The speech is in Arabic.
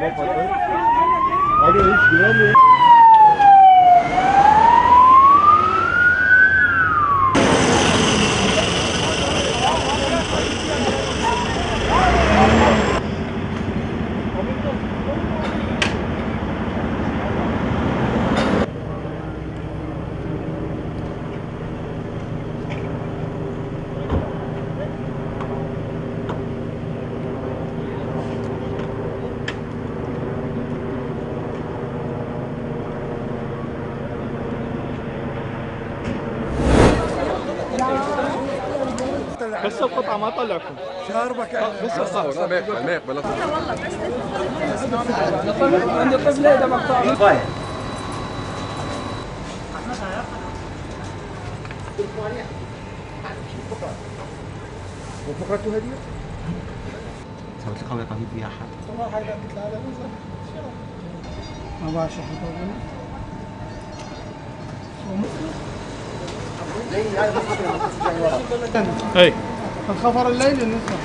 Ama patlar. Abi hiç güvenmiyorum. Duramıyor. بس القطعة ما طلعكم. شاربك بس القطعة. ما يقبل ما يقبل عندي طفل هذا مقطع وفقرته هديه سويت لك خليطة هي فيها حد والله قلت له هذا ما حطوه أي. الخفر الليلي نسمع